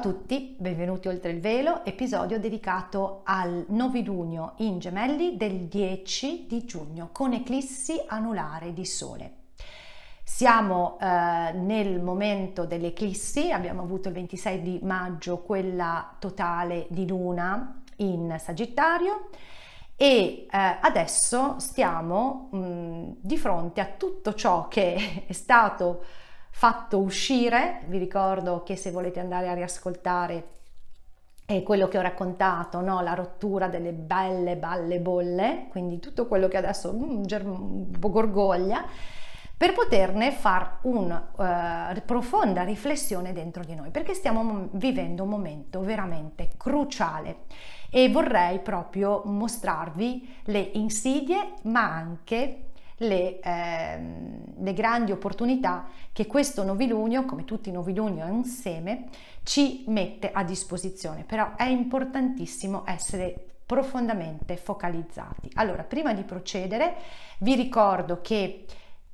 tutti, benvenuti oltre il velo, episodio dedicato al novilunio in gemelli del 10 di giugno con eclissi anulare di sole. Siamo eh, nel momento delle eclissi, abbiamo avuto il 26 di maggio quella totale di luna in Sagittario e eh, adesso stiamo mh, di fronte a tutto ciò che è stato fatto uscire. Vi ricordo che se volete andare a riascoltare è quello che ho raccontato, no? la rottura delle belle balle bolle, quindi tutto quello che adesso mm, po' gorgoglia, per poterne fare una uh, eh, profonda riflessione dentro di noi, perché stiamo vivendo un momento veramente cruciale e vorrei proprio mostrarvi le insidie, ma anche le, ehm, le grandi opportunità che questo novilunio, come tutti i noviluni è un seme, ci mette a disposizione. Però è importantissimo essere profondamente focalizzati. Allora, prima di procedere, vi ricordo che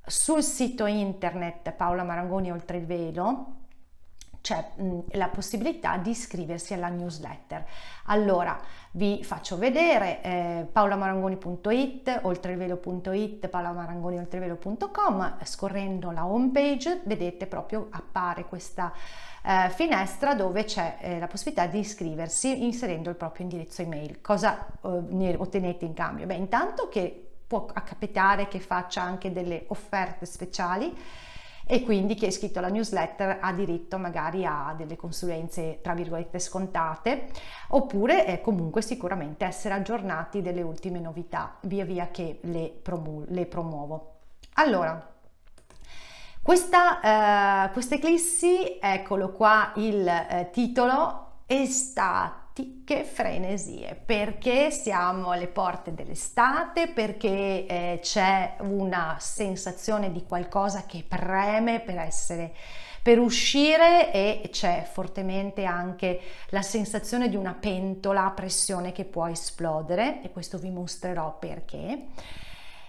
sul sito internet Paola Marangoni Oltre il Velo c'è la possibilità di iscriversi alla newsletter. Allora, vi faccio vedere eh, paolamarangoni.it, oltrevelo.it, paolamarangoni-oltrevelo.com, scorrendo la home page vedete proprio appare questa eh, finestra dove c'è eh, la possibilità di iscriversi inserendo il proprio indirizzo email. Cosa eh, ne ottenete in cambio? Beh, intanto che può capitare che faccia anche delle offerte speciali e quindi chi è iscritto alla newsletter ha diritto magari a delle consulenze tra virgolette scontate oppure eh, comunque sicuramente essere aggiornati delle ultime novità via via che le, promu- le promuovo. Allora, questa, eh, questa eclissi, eccolo qua il eh, titolo, estate che frenesie, perché siamo alle porte dell'estate, perché eh, c'è una sensazione di qualcosa che preme per essere per uscire e c'è fortemente anche la sensazione di una pentola a pressione che può esplodere e questo vi mostrerò perché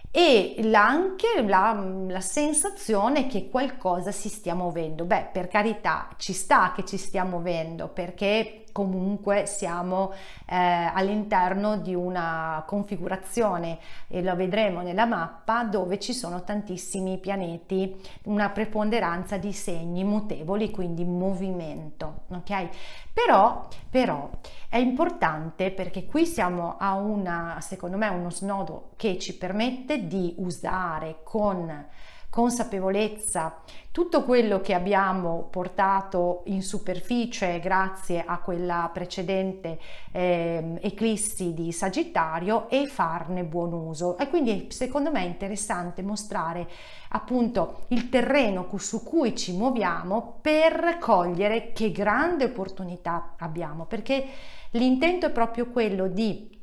e anche la, la, sensazione che qualcosa si stia muovendo. Beh, per carità, ci sta che ci stia muovendo perché comunque siamo eh, all'interno di una configurazione e lo vedremo nella mappa dove ci sono tantissimi pianeti, una preponderanza di segni mutevoli, quindi movimento, ok? Però, però è importante perché qui siamo a una, secondo me, uno snodo che ci permette di usare con consapevolezza, tutto quello che abbiamo portato in superficie grazie a quella precedente eh, eclissi di Sagittario e farne buon uso. E quindi secondo me è interessante mostrare appunto il terreno su cui ci muoviamo per cogliere che grande opportunità abbiamo, perché l'intento è proprio quello di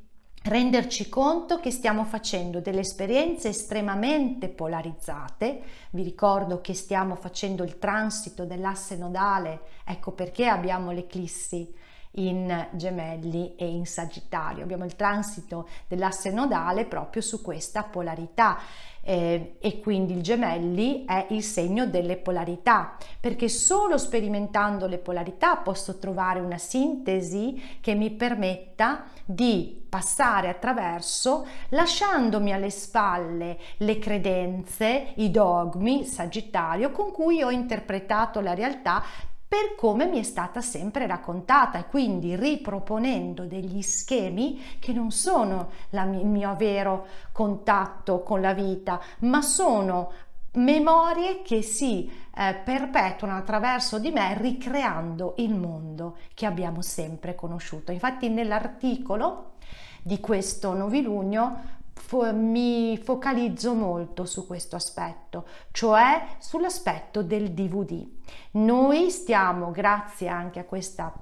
renderci conto che stiamo facendo delle esperienze estremamente polarizzate. Vi ricordo che stiamo facendo il transito dell'asse nodale, ecco perché abbiamo l'eclissi in gemelli e in sagittario. Abbiamo il transito dell'asse nodale proprio su questa polarità eh, e quindi il gemelli è il segno delle polarità perché solo sperimentando le polarità posso trovare una sintesi che mi permetta di passare attraverso lasciandomi alle spalle le credenze, i dogmi sagittario con cui ho interpretato la realtà per come mi è stata sempre raccontata e quindi riproponendo degli schemi che non sono la, il mio vero contatto con la vita, ma sono memorie che si eh, perpetuano attraverso di me ricreando il mondo che abbiamo sempre conosciuto. Infatti nell'articolo di questo novilunio mi focalizzo molto su questo aspetto, cioè sull'aspetto del DVD. Noi stiamo, grazie anche a questa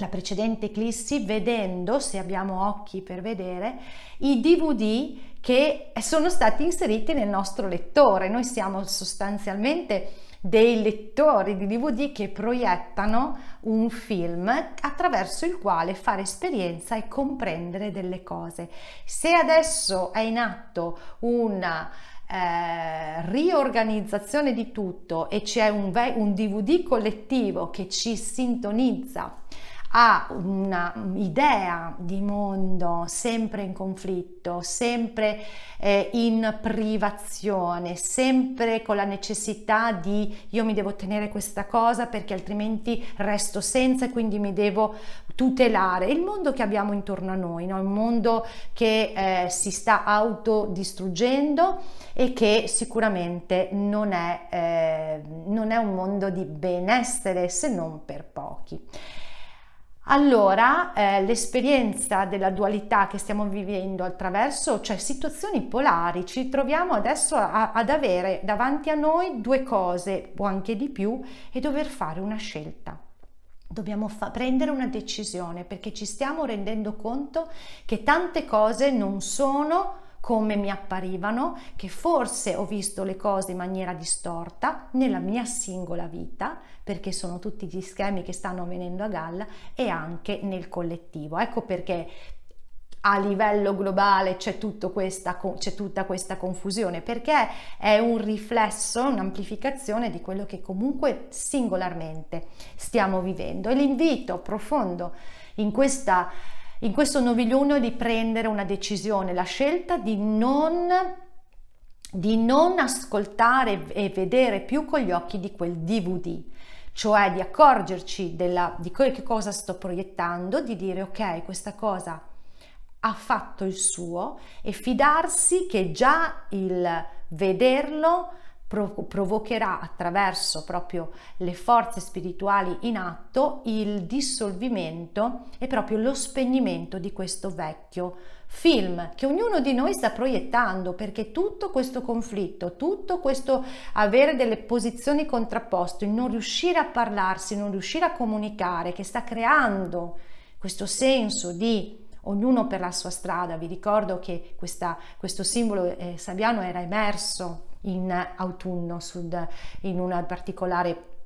la precedente eclissi, vedendo, se abbiamo occhi per vedere, i DVD che sono stati inseriti nel nostro lettore. Noi siamo sostanzialmente dei lettori di DVD che proiettano un film attraverso il quale fare esperienza e comprendere delle cose. Se adesso è in atto una eh, riorganizzazione di tutto e c'è un, un DVD collettivo che ci sintonizza ha un'idea di mondo sempre in conflitto, sempre eh, in privazione, sempre con la necessità di io mi devo tenere questa cosa perché altrimenti resto senza e quindi mi devo tutelare. Il mondo che abbiamo intorno a noi, no? il mondo che eh, si sta autodistruggendo e che sicuramente non è, eh, non è un mondo di benessere se non per pochi allora eh, l'esperienza della dualità che stiamo vivendo attraverso, cioè situazioni polari, ci troviamo adesso a, ad avere davanti a noi due cose o anche di più e dover fare una scelta. Dobbiamo fa- prendere una decisione perché ci stiamo rendendo conto che tante cose non sono come mi apparivano, che forse ho visto le cose in maniera distorta nella mia singola vita, perché sono tutti gli schemi che stanno venendo a galla e anche nel collettivo. Ecco perché a livello globale c'è, questa, c'è, tutta questa confusione perché è un riflesso, un'amplificazione di quello che comunque singolarmente stiamo vivendo. E l'invito profondo in questa in questo novigliuno di prendere una decisione, la scelta di non, di non ascoltare e vedere più con gli occhi di quel DVD, cioè di accorgerci della, di che cosa sto proiettando, di dire ok, questa cosa ha fatto il suo e fidarsi che già il vederlo provocherà attraverso proprio le forze spirituali in atto il dissolvimento e proprio lo spegnimento di questo vecchio film che ognuno di noi sta proiettando perché tutto questo conflitto, tutto questo avere delle posizioni contrapposte, non riuscire a parlarsi, non riuscire a comunicare, che sta creando questo senso di ognuno per la sua strada. Vi ricordo che questa, questo simbolo eh, sabiano era emerso in autunno sud, in una particolare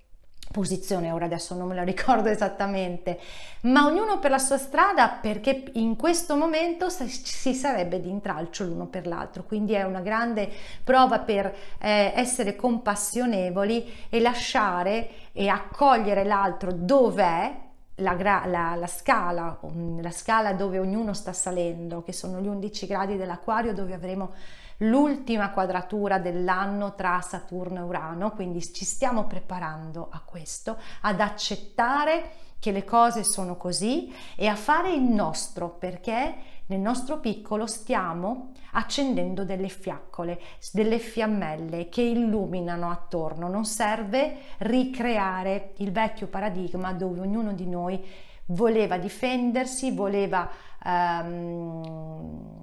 posizione, ora adesso non me la ricordo esattamente, ma ognuno per la sua strada perché in questo momento si sarebbe di intralcio l'uno per l'altro, quindi è una grande prova per eh, essere compassionevoli e lasciare e accogliere l'altro dov'è la, la, la, scala, la scala dove ognuno sta salendo, che sono gli 11 gradi dell'acquario dove avremo l'ultima quadratura dell'anno tra Saturno e Urano, quindi ci stiamo preparando a questo, ad accettare che le cose sono così e a fare il nostro perché nel nostro piccolo stiamo accendendo delle fiaccole, delle fiammelle che illuminano attorno. Non serve ricreare il vecchio paradigma dove ognuno di noi voleva difendersi, voleva um,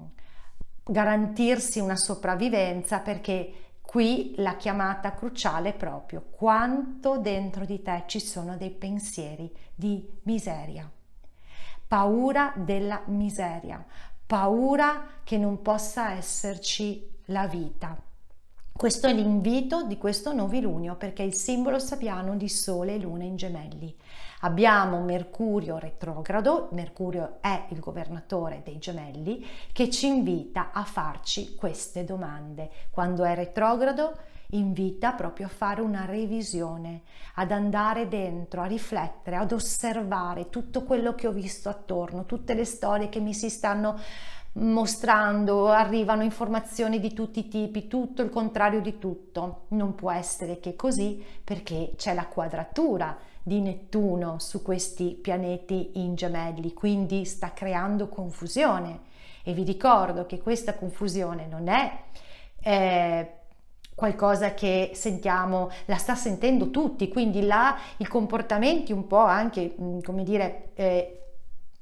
garantirsi una sopravvivenza perché qui la chiamata cruciale è proprio quanto dentro di te ci sono dei pensieri di miseria, paura della miseria, paura che non possa esserci la vita. Questo è l'invito di questo novilunio perché è il simbolo sapiano di Sole e Luna in gemelli. Abbiamo Mercurio retrogrado, Mercurio è il governatore dei gemelli, che ci invita a farci queste domande. Quando è retrogrado invita proprio a fare una revisione, ad andare dentro, a riflettere, ad osservare tutto quello che ho visto attorno, tutte le storie che mi si stanno mostrando, arrivano informazioni di tutti i tipi, tutto il contrario di tutto. Non può essere che così perché c'è la quadratura di Nettuno su questi pianeti in gemelli, quindi sta creando confusione. E vi ricordo che questa confusione non è eh, qualcosa che sentiamo, la sta sentendo tutti, quindi là i comportamenti un po' anche, come dire, eh,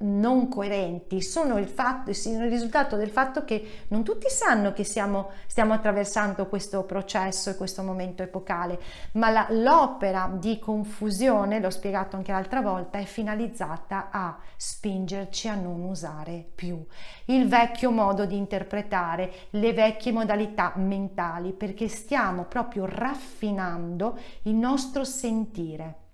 non coerenti sono il, fatto, il risultato del fatto che non tutti sanno che siamo, stiamo attraversando questo processo e questo momento epocale, ma la, l'opera di confusione, l'ho spiegato anche l'altra volta, è finalizzata a spingerci a non usare più il vecchio modo di interpretare, le vecchie modalità mentali, perché stiamo proprio raffinando il nostro sentire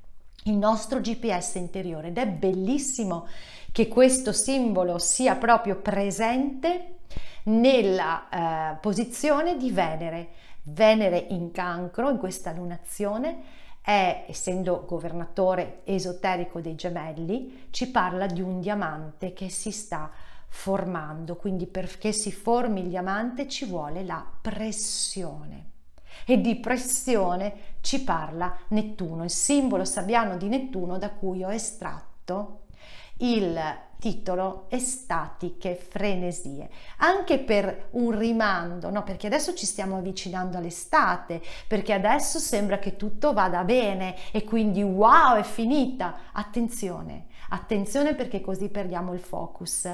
il nostro GPS interiore ed è bellissimo che questo simbolo sia proprio presente nella eh, posizione di Venere. Venere in cancro, in questa lunazione, è, essendo governatore esoterico dei gemelli, ci parla di un diamante che si sta formando, quindi perché si formi il diamante ci vuole la pressione. E di pressione ci parla Nettuno, il simbolo sabbiano di Nettuno da cui ho estratto il titolo Estatiche frenesie, anche per un rimando, no? perché adesso ci stiamo avvicinando all'estate, perché adesso sembra che tutto vada bene e quindi wow, è finita. Attenzione, attenzione perché così perdiamo il focus.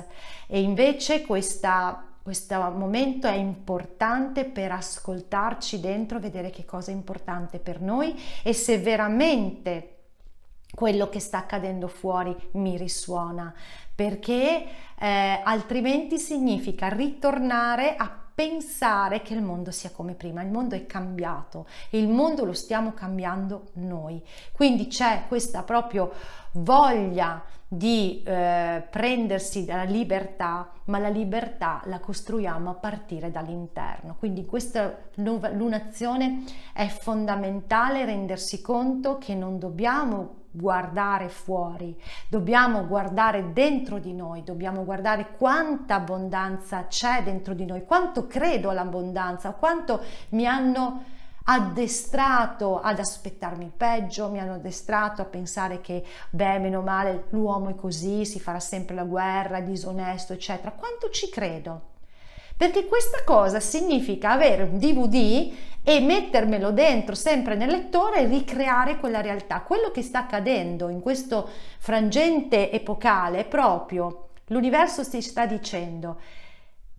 E invece questa questo momento è importante per ascoltarci dentro, vedere che cosa è importante per noi e se veramente quello che sta accadendo fuori mi risuona, perché eh, altrimenti significa ritornare a pensare che il mondo sia come prima. Il mondo è cambiato il mondo lo stiamo cambiando noi. Quindi c'è questa proprio voglia di eh, prendersi dalla libertà, ma la libertà la costruiamo a partire dall'interno. Quindi questa lunazione è fondamentale rendersi conto che non dobbiamo guardare fuori, dobbiamo guardare dentro di noi, dobbiamo guardare quanta abbondanza c'è dentro di noi, quanto credo all'abbondanza, quanto mi hanno addestrato ad aspettarmi il peggio, mi hanno addestrato a pensare che, beh, meno male, l'uomo è così, si farà sempre la guerra, è disonesto, eccetera. Quanto ci credo? Perché questa cosa significa avere un DVD e mettermelo dentro sempre nel lettore e ricreare quella realtà. Quello che sta accadendo in questo frangente epocale è proprio l'universo si sta dicendo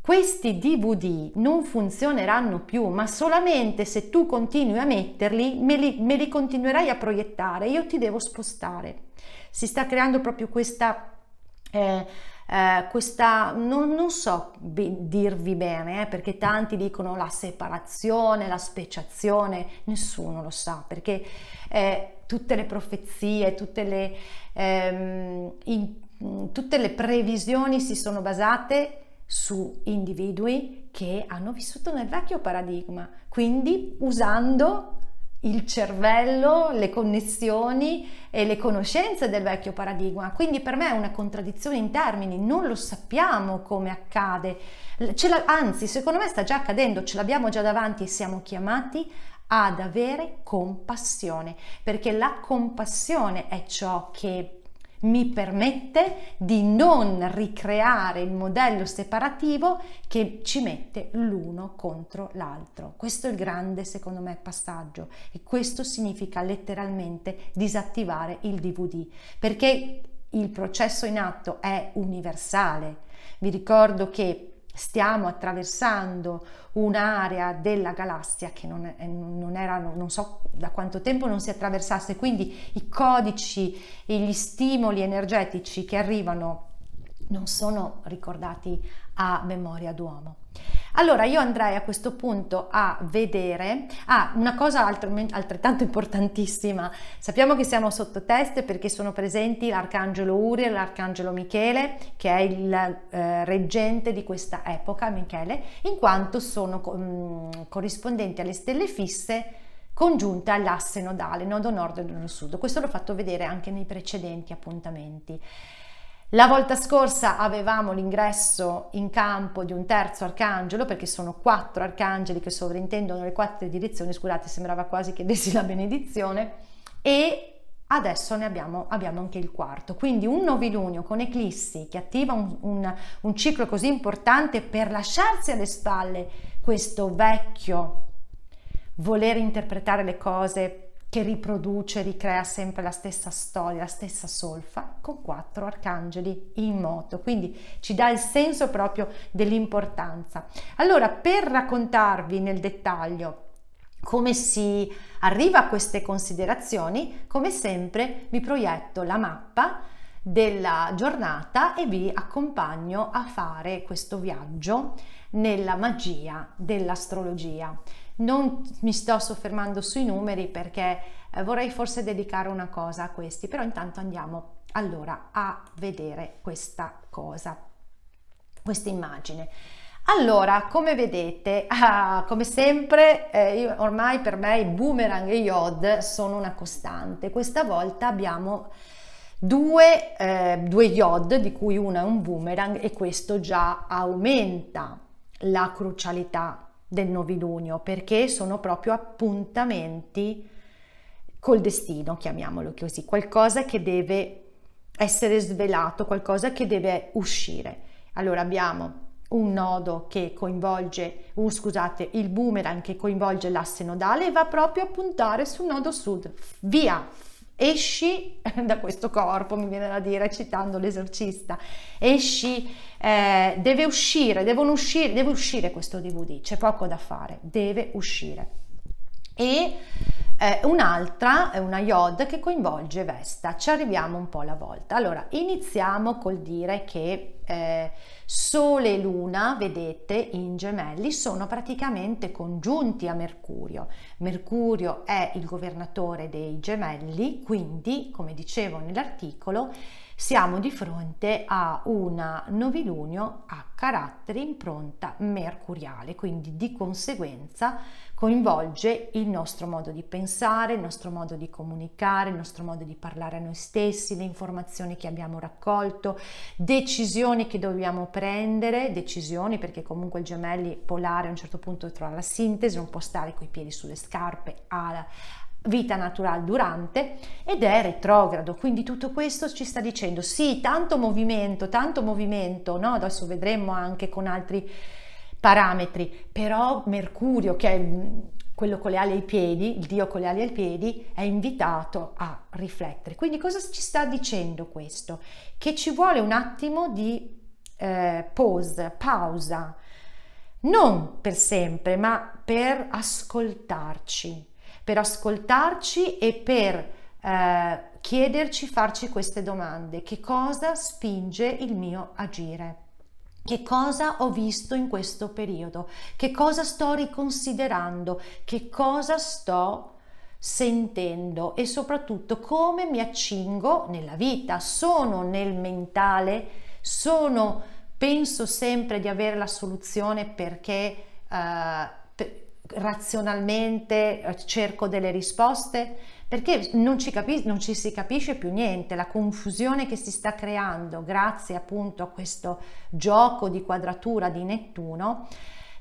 questi DVD non funzioneranno più, ma solamente se tu continui a metterli, me li, me li continuerai a proiettare, io ti devo spostare. Si sta creando proprio questa eh, eh, questa, non, non so dirvi bene, eh, perché tanti dicono la separazione, la speciazione, nessuno lo sa, perché eh, tutte le profezie, tutte le, ehm, in, tutte le previsioni si sono basate su individui che hanno vissuto nel vecchio paradigma, quindi usando il cervello, le connessioni e le conoscenze del vecchio paradigma. Quindi per me è una contraddizione in termini, non lo sappiamo come accade, anzi secondo me sta già accadendo, ce l'abbiamo già davanti e siamo chiamati ad avere compassione, perché la compassione è ciò che mi permette di non ricreare il modello separativo che ci mette l'uno contro l'altro. Questo è il grande, secondo me, passaggio e questo significa letteralmente disattivare il DVD, perché il processo in atto è universale. Vi ricordo che stiamo attraversando un'area della galassia che non, non era, non so da quanto tempo non si attraversasse, quindi i codici e gli stimoli energetici che arrivano non sono ricordati a memoria d'uomo. Allora io andrei a questo punto a vedere, ah, una cosa altrettanto importantissima, sappiamo che siamo sotto teste perché sono presenti l'arcangelo Uri e l'arcangelo Michele, che è il eh, reggente di questa epoca, Michele, in quanto sono mh, mm, corrispondenti alle stelle fisse congiunte all'asse nodale, nodo nord e nodo sud. Questo l'ho fatto vedere anche nei precedenti appuntamenti. La volta scorsa avevamo l'ingresso in campo di un terzo arcangelo, perché sono quattro arcangeli che sovrintendono le quattro direzioni, scusate, sembrava quasi che dessi la benedizione, e adesso ne abbiamo, abbiamo anche il quarto. Quindi un novilunio con eclissi che attiva un, un, un ciclo così importante per lasciarsi alle spalle questo vecchio voler interpretare le cose che riproduce, ricrea sempre la stessa storia, la stessa solfa, con quattro arcangeli in moto. Quindi ci dà il senso proprio dell'importanza. Allora, per raccontarvi nel dettaglio come si arriva a queste considerazioni, come sempre vi proietto la mappa della giornata e vi accompagno a fare questo viaggio nella magia dell'astrologia. Non mi sto soffermando sui numeri perché eh, vorrei forse dedicare una cosa a questi, però intanto andiamo allora a vedere questa cosa, questa immagine. Allora, come vedete, ah, come sempre, eh, ormai per me i boomerang e iod sono una costante. Questa volta abbiamo due, eh, due iod, di cui uno è un boomerang e questo già aumenta la crucialità del novilunio perché sono proprio appuntamenti col destino, chiamiamolo così, qualcosa che deve essere svelato, qualcosa che deve uscire. Allora abbiamo un nodo che coinvolge, uh, scusate, il boomerang che coinvolge l'asse nodale e va proprio a puntare sul nodo sud. Via, esci da questo corpo, mi viene da dire, citando l'esorcista, esci, eh, deve uscire, devono uscire, deve uscire questo DVD, c'è poco da fare, deve uscire. E eh, un'altra è una iod che coinvolge Vesta, ci arriviamo un po' alla volta. Allora, iniziamo col dire che eh, Sole e Luna, vedete, in gemelli sono praticamente congiunti a Mercurio. Mercurio è il governatore dei gemelli, quindi, come dicevo nell'articolo, siamo di fronte a un novilunio a carattere impronta mercuriale, quindi di conseguenza coinvolge il nostro modo di pensare, il nostro modo di comunicare, il nostro modo di parlare a noi stessi, le informazioni che abbiamo raccolto, decisioni che dobbiamo prendere, decisioni perché comunque il gemelli polare a un certo punto trova la sintesi, non può stare coi piedi sulle scarpe, ha vita naturale durante ed è retrogrado. Quindi tutto questo ci sta dicendo sì tanto movimento tanto movimento no? Adesso vedremo anche con altri parametri però Mercurio che è quello con le ali ai piedi il dio con le ali ai piedi è invitato a riflettere quindi cosa ci sta dicendo questo che ci vuole un attimo di eh, pause pausa non per sempre ma per ascoltarci per ascoltarci e per eh, chiederci, farci queste domande. Che cosa spinge il mio agire? Che cosa ho visto in questo periodo? Che cosa sto riconsiderando? Che cosa sto sentendo? E soprattutto come mi accingo nella vita? Sono nel mentale? Sono, penso sempre di avere la soluzione perché... Uh, razionalmente eh, cerco delle risposte? Perché non ci, capi- non ci si capisce più niente, la confusione che si sta creando grazie appunto a questo gioco di quadratura di Nettuno,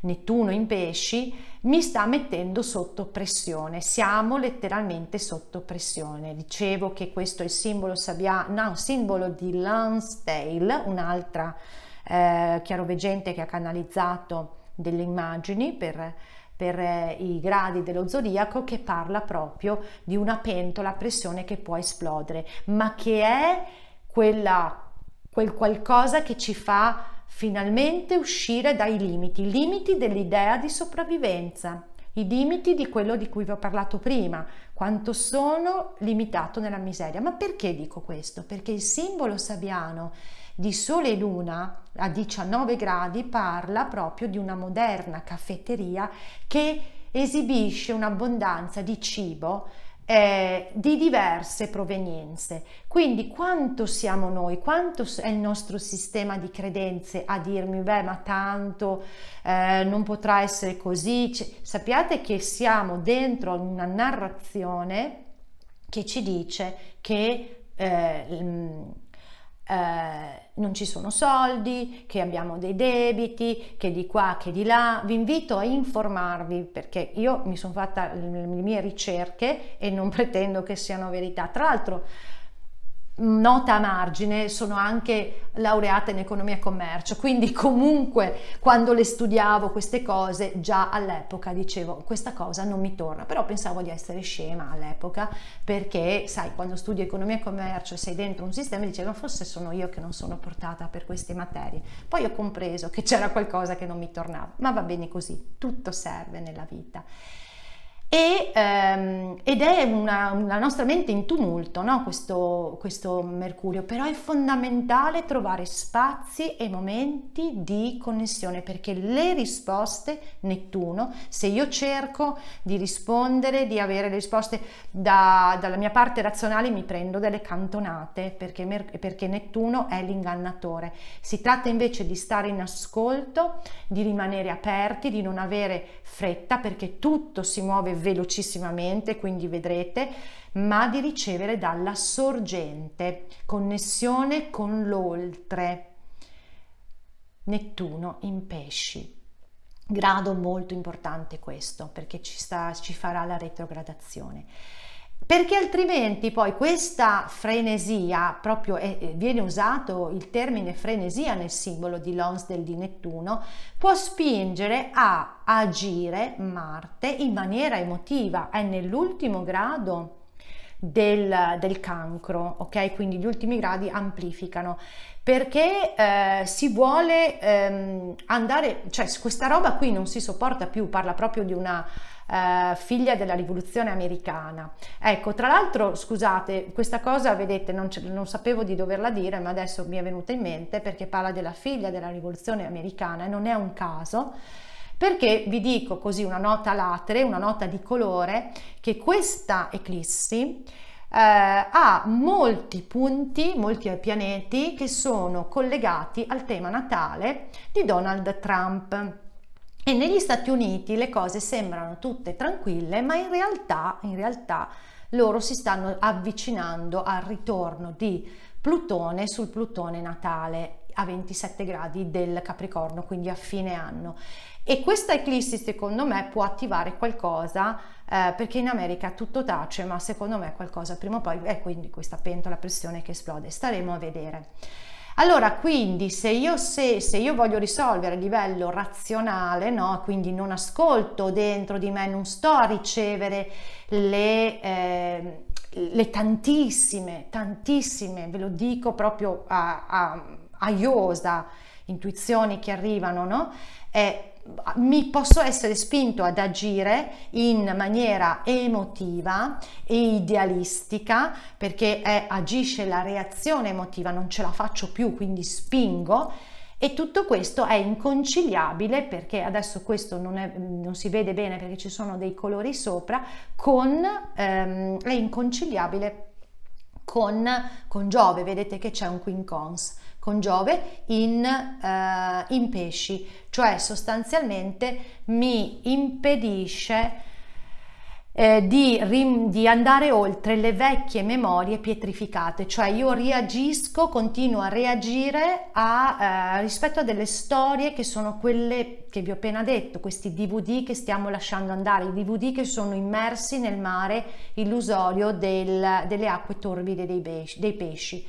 Nettuno in pesci, mi sta mettendo sotto pressione. Siamo letteralmente sotto pressione. Dicevo che questo è il simbolo sabbiano, no, simbolo di Lansdale, un'altra eh, chiaroveggente che ha canalizzato delle immagini per per eh, i gradi dello zodiaco che parla proprio di una pentola a pressione che può esplodere, ma che è quella, quel qualcosa che ci fa finalmente uscire dai limiti, i limiti dell'idea di sopravvivenza, i limiti di quello di cui vi ho parlato prima, quanto sono limitato nella miseria. Ma perché dico questo? Perché il simbolo sabiano di Sole e Luna a 19 gradi parla proprio di una moderna caffetteria che esibisce un'abbondanza di cibo eh, di diverse provenienze. Quindi quanto siamo noi, quanto è il nostro sistema di credenze a dirmi, beh, ma tanto eh, non potrà essere così. Cioè, sappiate che siamo dentro una narrazione che ci dice che eh, eh, non ci sono soldi, che abbiamo dei debiti, che di qua, che di là. Vi invito a informarvi perché io mi sono fatta le mie ricerche e non pretendo che siano verità. Tra l'altro nota a margine, sono anche laureata in economia e commercio, quindi comunque quando le studiavo queste cose già all'epoca dicevo questa cosa non mi torna, però pensavo di essere scema all'epoca perché sai quando studi economia e commercio e sei dentro un sistema dicevo forse sono io che non sono portata per queste materie, poi ho compreso che c'era qualcosa che non mi tornava, ma va bene così, tutto serve nella vita. E, ehm, ed è una, la nostra mente in tumulto, no? questo, questo Mercurio, però è fondamentale trovare spazi e momenti di connessione perché le risposte, Nettuno, se io cerco di rispondere, di avere le risposte da, dalla mia parte razionale, mi prendo delle cantonate perché, perché Nettuno è l'ingannatore. Si tratta invece di stare in ascolto, di rimanere aperti, di non avere fretta perché tutto si muove velocissimamente, quindi vedrete, ma di ricevere dalla sorgente, connessione con l'oltre. Nettuno in pesci. Grado molto importante questo perché ci, sta, ci farà la retrogradazione perché altrimenti poi questa frenesia, proprio è, viene usato il termine frenesia nel simbolo di Lonsdale di Nettuno, può spingere a agire Marte in maniera emotiva, è nell'ultimo grado del, del, cancro, ok? Quindi gli ultimi gradi amplificano perché eh, si vuole ehm, andare, cioè questa roba qui non si sopporta più, parla proprio di una eh, figlia della rivoluzione americana. Ecco, tra l'altro, scusate, questa cosa, vedete, non, non sapevo di doverla dire, ma adesso mi è venuta in mente perché parla della figlia della rivoluzione americana e non è un caso perché vi dico così una nota latere, una nota di colore, che questa eclissi eh, ha molti punti, molti pianeti che sono collegati al tema natale di Donald Trump. E negli Stati Uniti le cose sembrano tutte tranquille, ma in realtà, in realtà loro si stanno avvicinando al ritorno di Plutone sul Plutone natale a 27 gradi del Capricorno, quindi a fine anno. E questa eclissi secondo me può attivare qualcosa eh, perché in America tutto tace, ma secondo me qualcosa prima o poi è quindi questa pentola pressione che esplode. Staremo a vedere. Allora, quindi se io, se, se io voglio risolvere a livello razionale, no? quindi non ascolto dentro di me, non sto a ricevere le, eh, le tantissime, tantissime, ve lo dico proprio a, a, a iosa, intuizioni che arrivano, no? Eh, mi posso essere spinto ad agire in maniera emotiva e idealistica perché è, agisce la reazione emotiva, non ce la faccio più, quindi spingo. E tutto questo è inconciliabile perché adesso questo non, è, non si vede bene perché ci sono dei colori sopra, con, ehm, è inconciliabile con, con Giove, vedete che c'è un quincons con Giove in, uh, in pesci, cioè sostanzialmente mi impedisce eh, di, di, andare oltre le vecchie memorie pietrificate, cioè io reagisco, continuo a reagire a, eh, rispetto a delle storie che sono quelle che vi ho appena detto, questi DVD che stiamo lasciando andare, i DVD che sono immersi nel mare illusorio del, delle acque torbide dei, dei pesci.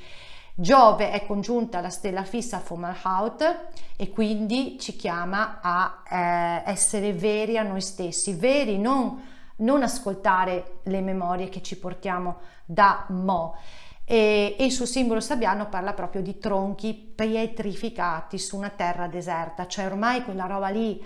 Giove è congiunta alla stella fissa Fomalhaut e quindi ci chiama a eh, essere veri a noi stessi, veri non, non ascoltare le memorie che ci portiamo da Mo. E, e, il suo simbolo sabbiano parla proprio di tronchi pietrificati su una terra deserta, cioè ormai quella roba lì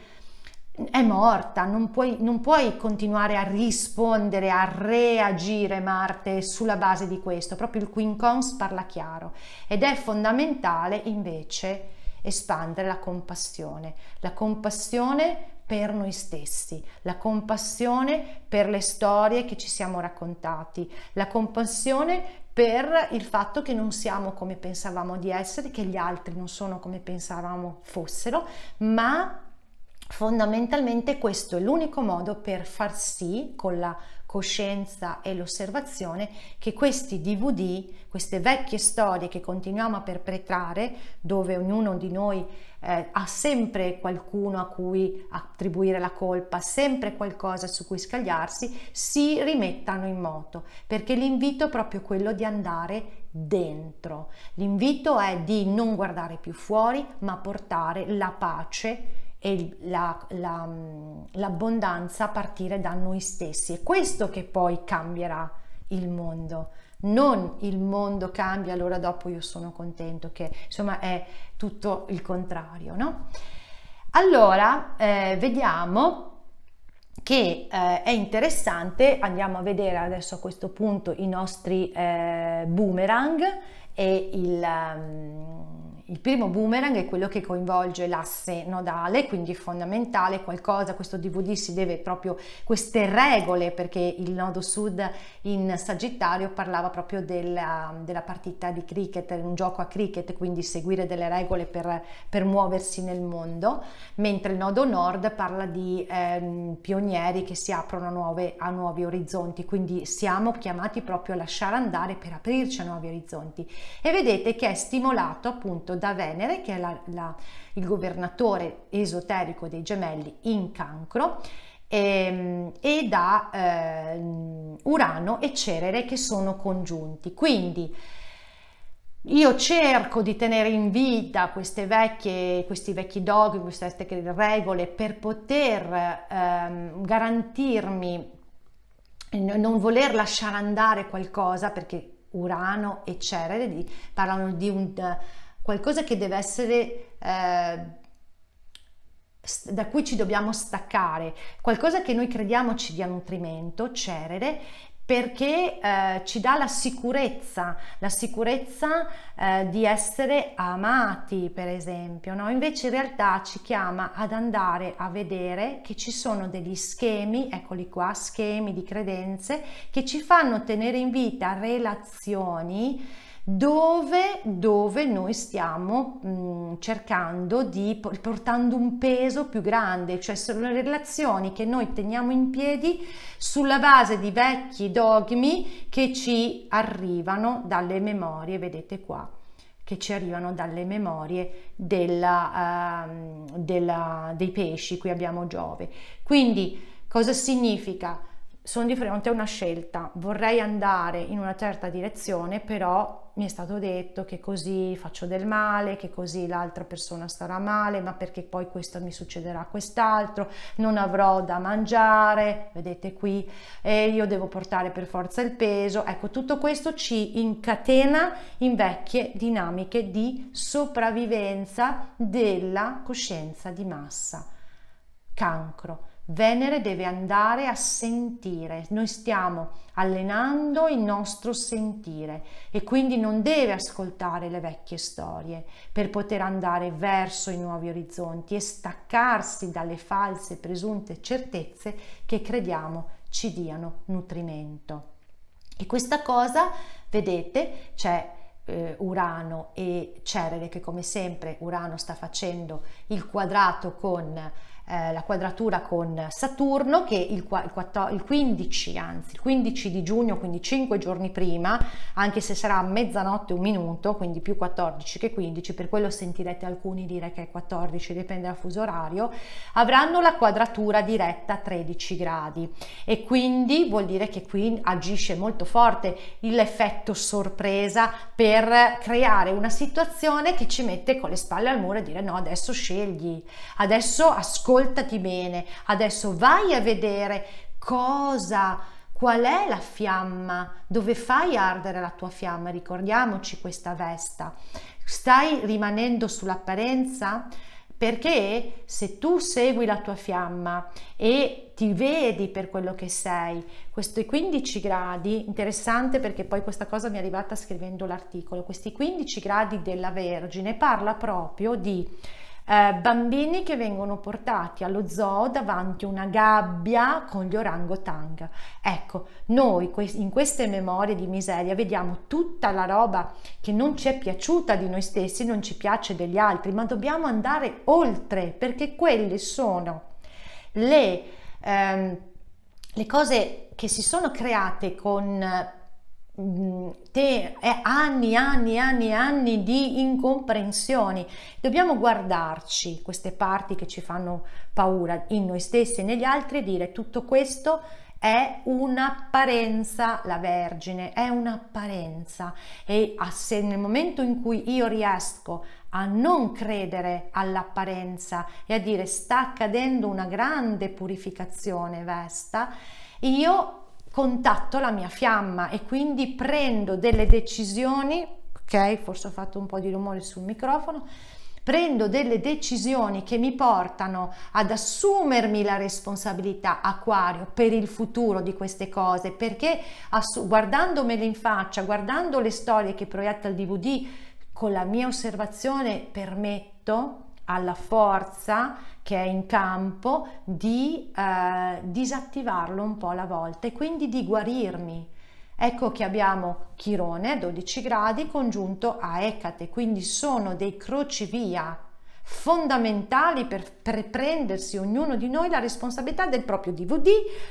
è morta, non puoi, non puoi, continuare a rispondere, a reagire Marte sulla base di questo, proprio il Quincons parla chiaro. Ed è fondamentale invece espandere la compassione, la compassione per noi stessi, la compassione per le storie che ci siamo raccontati, la compassione per il fatto che non siamo come pensavamo di essere, che gli altri non sono come pensavamo fossero, ma Fondamentalmente questo è l'unico modo per far sì, con la coscienza e l'osservazione, che questi DVD, queste vecchie storie che continuiamo a perpetrare, dove ognuno di noi eh, ha sempre qualcuno a cui attribuire la colpa, sempre qualcosa su cui scagliarsi, si rimettano in moto, perché l'invito è proprio quello di andare dentro. L'invito è di non guardare più fuori, ma portare la pace e la, la, l'abbondanza a partire da noi stessi. È questo che poi cambierà il mondo. Non il mondo cambia, allora dopo io sono contento, che insomma è tutto il contrario, no? Allora, eh, vediamo che eh, è interessante, andiamo a vedere adesso a questo punto i nostri eh, boomerang e il... Um, il primo boomerang è quello che coinvolge l'asse nodale, quindi fondamentale qualcosa, questo DVD si deve proprio queste regole perché il nodo sud in Sagittario parlava proprio della, della partita di cricket, un gioco a cricket, quindi seguire delle regole per, per muoversi nel mondo, mentre il nodo nord parla di eh, pionieri che si aprono a, nuove, a nuovi orizzonti, quindi siamo chiamati proprio a lasciare andare per aprirci a nuovi orizzonti. E vedete che è stimolato appunto da Venere, che è la, la, il governatore esoterico dei gemelli in cancro, e, ehm, e da eh, Urano e Cerere che sono congiunti. Quindi io cerco di tenere in vita vecchie, questi vecchi dogmi, queste regole per poter ehm, garantirmi non voler lasciare andare qualcosa perché Urano e Cerere parlano di un qualcosa che deve essere eh, da cui ci dobbiamo staccare, qualcosa che noi crediamo ci dia nutrimento, cerere, perché eh, ci dà la sicurezza, la sicurezza eh, di essere amati, per esempio, no? Invece in realtà ci chiama ad andare a vedere che ci sono degli schemi, eccoli qua, schemi di credenze che ci fanno tenere in vita relazioni dove, dove noi stiamo mh, mm, cercando di portando un peso più grande, cioè sono relazioni che noi teniamo in piedi sulla base di vecchi dogmi che ci arrivano dalle memorie, vedete qua che ci arrivano dalle memorie della, uh, della, dei pesci, qui abbiamo Giove. Quindi cosa significa? Sono di fronte a una scelta, vorrei andare in una certa direzione, però mi è stato detto che così faccio del male, che così l'altra persona starà male, ma perché poi questo mi succederà quest'altro, non avrò da mangiare, vedete qui, e io devo portare per forza il peso. Ecco, tutto questo ci incatena in vecchie dinamiche di sopravvivenza della coscienza di massa. Cancro Venere deve andare a sentire, noi stiamo allenando il nostro sentire e quindi non deve ascoltare le vecchie storie per poter andare verso i nuovi orizzonti e staccarsi dalle false presunte certezze che crediamo ci diano nutrimento. E questa cosa, vedete, c'è eh, Urano e Cerere che come sempre Urano sta facendo il quadrato con eh, la quadratura con Saturno che il, il, il 15, anzi il 15 di giugno, quindi 5 giorni prima, anche se sarà mezzanotte un minuto, quindi più 14 che 15, per quello sentirete alcuni dire che è 14, dipende dal fuso orario, avranno la quadratura diretta a 13 gradi. E quindi vuol dire che qui agisce molto forte l'effetto sorpresa per creare una situazione che ci mette con le spalle al muro e dire no adesso scegli, adesso ascolta ascoltati bene, adesso vai a vedere cosa, qual è la fiamma, dove fai ardere la tua fiamma, ricordiamoci questa vesta. Stai rimanendo sull'apparenza? Perché se tu segui la tua fiamma e ti vedi per quello che sei, questi 15 gradi, interessante perché poi questa cosa mi è arrivata scrivendo l'articolo, questi 15 gradi della Vergine parla proprio di eh, bambini che vengono portati allo zoo davanti a una gabbia con gli orangotang. Ecco, noi in queste memorie di miseria vediamo tutta la roba che non ci è piaciuta di noi stessi, non ci piace degli altri, ma dobbiamo andare oltre perché quelle sono le, ehm, le cose che si sono create con te, è anni, anni, anni, anni di incomprensioni. Dobbiamo guardarci queste parti che ci fanno paura in noi stessi e negli altri e dire tutto questo è un'apparenza, la Vergine è un'apparenza e se nel momento in cui io riesco a non credere all'apparenza e a dire sta accadendo una grande purificazione Vesta, io contatto la mia fiamma e quindi prendo delle decisioni, ok, forse ho fatto un po' di rumore sul microfono, prendo delle decisioni che mi portano ad assumermi la responsabilità acquario per il futuro di queste cose, perché guardandomele in faccia, guardando le storie che proietta il DVD, con la mia osservazione permetto alla forza che è in campo di eh, disattivarlo un po' alla volta e quindi di guarirmi. Ecco che abbiamo Chirone a 12 gradi congiunto a Ecate, quindi sono dei crocevia fondamentali per, per, prendersi ognuno di noi la responsabilità del proprio DVD,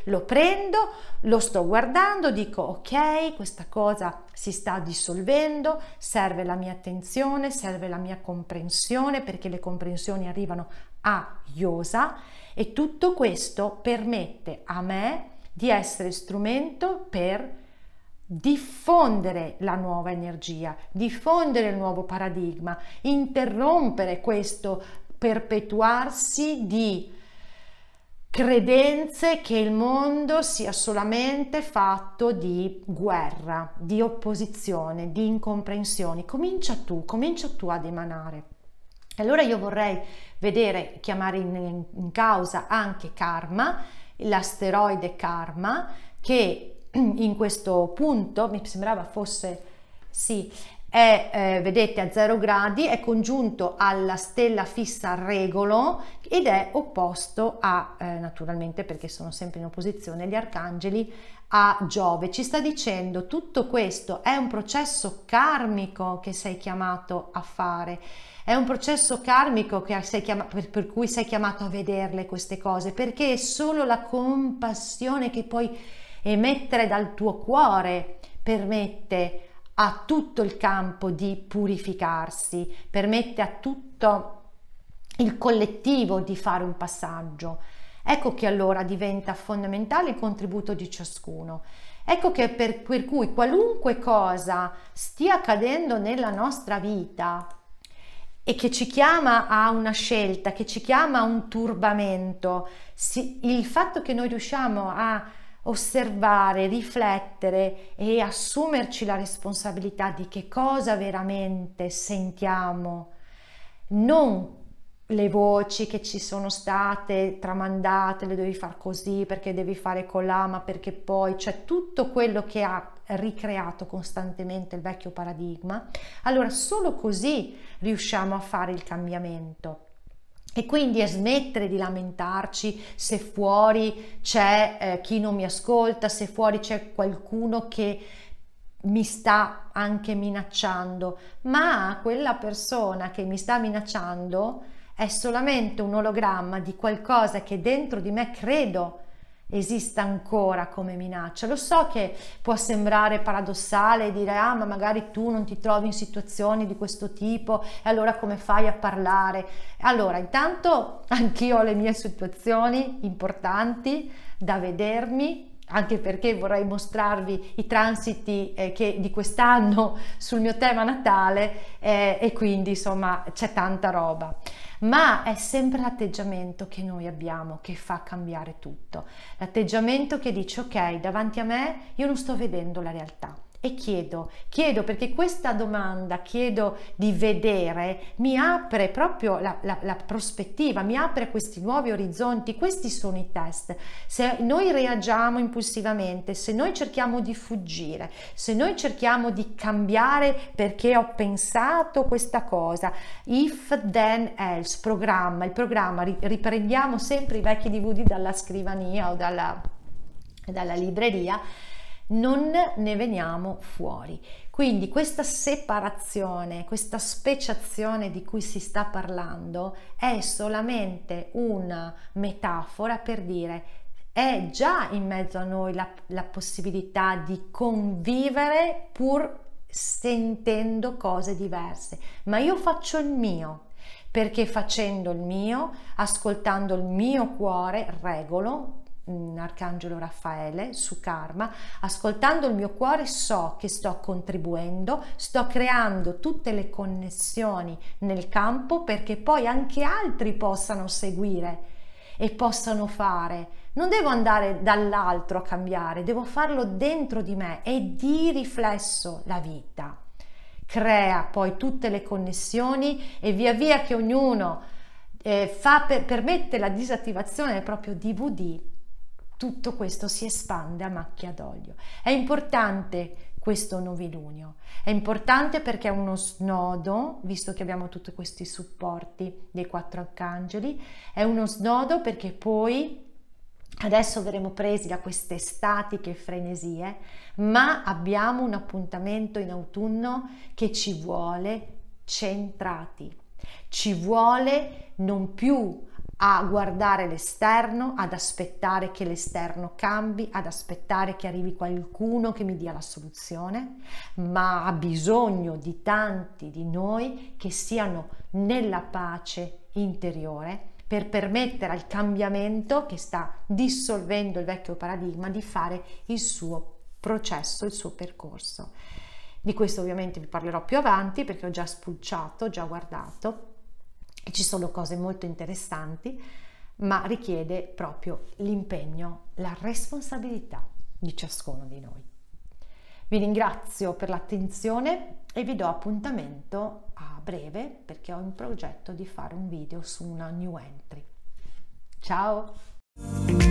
lo prendo, lo sto guardando, dico ok, questa cosa si sta dissolvendo, serve la mia attenzione, serve la mia comprensione perché le comprensioni arrivano a Iosa e tutto questo permette a me di essere strumento per diffondere la nuova energia, diffondere il nuovo paradigma, interrompere questo perpetuarsi di credenze che il mondo sia solamente fatto di guerra, di opposizione, di incomprensioni. Comincia tu, comincia tu ad emanare. Allora io vorrei vedere, chiamare in, in causa anche karma, l'asteroide karma, che in questo punto, mi sembrava fosse, sì, è, eh, vedete, a 0 gradi, è congiunto alla stella fissa Regolo ed è opposto a, eh, naturalmente perché sono sempre in opposizione, gli arcangeli a Giove. Ci sta dicendo tutto questo è un processo karmico che sei chiamato a fare. È un processo karmico chiamato, per, per cui sei chiamato a vederle queste cose, perché è solo la compassione che poi emettere dal tuo cuore permette a tutto il campo di purificarsi, permette a tutto il collettivo di fare un passaggio. Ecco che allora diventa fondamentale il contributo di ciascuno. Ecco che per, per cui qualunque cosa stia accadendo nella nostra vita e che ci chiama a una scelta, che ci chiama a un turbamento, si, il fatto che noi riusciamo a osservare, riflettere e assumerci la responsabilità di che cosa veramente sentiamo, non le voci che ci sono state tramandate, le devi fare così perché devi fare colà, ma perché poi c'è tutto quello che ha ricreato costantemente il vecchio paradigma, allora solo così riusciamo a fare il cambiamento. E quindi è smettere di lamentarci se fuori c'è eh, chi non mi ascolta, se fuori c'è qualcuno che mi sta anche minacciando, ma quella persona che mi sta minacciando è solamente un ologramma di qualcosa che dentro di me credo esista ancora come minaccia. Lo so che può sembrare paradossale dire ah ma magari tu non ti trovi in situazioni di questo tipo e allora come fai a parlare? Allora intanto anch'io ho le mie situazioni importanti da vedermi anche perché vorrei mostrarvi i transiti eh, che di quest'anno sul mio tema natale eh, e quindi insomma c'è tanta roba ma è sempre l'atteggiamento che noi abbiamo che fa cambiare tutto. L'atteggiamento che dice ok davanti a me io non sto vedendo la realtà e chiedo, chiedo perché questa domanda, chiedo di vedere, mi apre proprio la, la, la, prospettiva, mi apre questi nuovi orizzonti, questi sono i test. Se noi reagiamo impulsivamente, se noi cerchiamo di fuggire, se noi cerchiamo di cambiare perché ho pensato questa cosa, if then else, programma, il programma, riprendiamo sempre i vecchi DVD dalla scrivania o dalla, dalla libreria, non ne veniamo fuori. Quindi questa separazione, questa speciazione di cui si sta parlando è solamente una metafora per dire è già in mezzo a noi la, la possibilità di convivere pur sentendo cose diverse, ma io faccio il mio perché facendo il mio, ascoltando il mio cuore, regolo Arcangelo Raffaele su karma, ascoltando il mio cuore so che sto contribuendo, sto creando tutte le connessioni nel campo perché poi anche altri possano seguire e possano fare. Non devo andare dall'altro a cambiare, devo farlo dentro di me e di riflesso la vita. crea poi tutte le connessioni e via via che ognuno eh, fa per, permette la disattivazione del proprio DVD, tutto questo si espande a macchia d'olio. È importante questo novilunio. È importante perché è uno snodo, visto che abbiamo tutti questi supporti dei quattro arcangeli, è uno snodo perché poi Adesso verremo presi da queste statiche frenesie, ma abbiamo un appuntamento in autunno che ci vuole centrati, ci vuole non più a guardare l'esterno, ad aspettare che l'esterno cambi, ad aspettare che arrivi qualcuno che mi dia la soluzione, ma ha bisogno di tanti di noi che siano nella pace interiore per permettere al cambiamento che sta dissolvendo il vecchio paradigma di fare il suo processo, il suo percorso. Di questo ovviamente vi parlerò più avanti perché ho già spulciato, già guardato ci sono cose molto interessanti, ma richiede proprio l'impegno, la responsabilità di ciascuno di noi. Vi ringrazio per l'attenzione e vi do appuntamento a breve perché ho in progetto di fare un video su una new entry. Ciao!